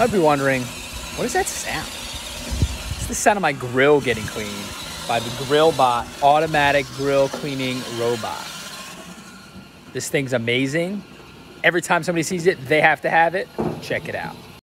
might be wondering, what is that sound? It's the sound of my grill getting cleaned by the GrillBot automatic grill cleaning robot. This thing's amazing. Every time somebody sees it, they have to have it. Check it out.